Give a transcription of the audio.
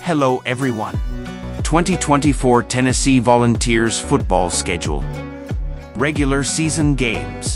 Hello, everyone. 2024 Tennessee Volunteers football schedule. Regular season games.